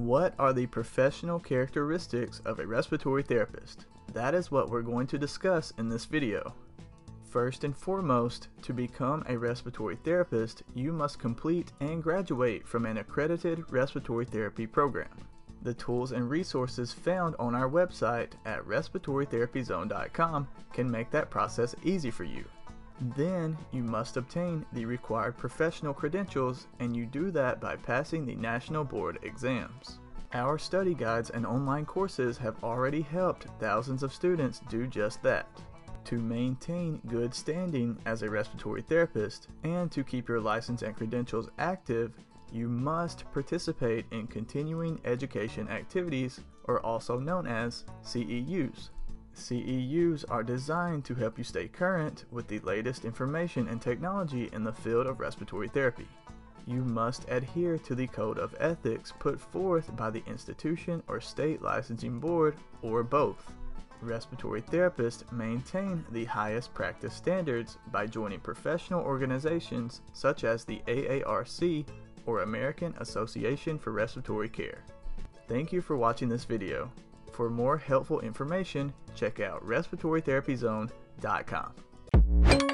What are the professional characteristics of a respiratory therapist? That is what we're going to discuss in this video. First and foremost, to become a respiratory therapist, you must complete and graduate from an accredited respiratory therapy program. The tools and resources found on our website at respiratorytherapyzone.com can make that process easy for you. Then you must obtain the required professional credentials and you do that by passing the National Board exams. Our study guides and online courses have already helped thousands of students do just that. To maintain good standing as a respiratory therapist and to keep your license and credentials active, you must participate in continuing education activities or also known as CEUs. CEUs are designed to help you stay current with the latest information and technology in the field of respiratory therapy. You must adhere to the code of ethics put forth by the institution or state licensing board or both. Respiratory therapists maintain the highest practice standards by joining professional organizations such as the AARC or American Association for Respiratory Care. Thank you for watching this video. For more helpful information, check out respiratorytherapyzone.com.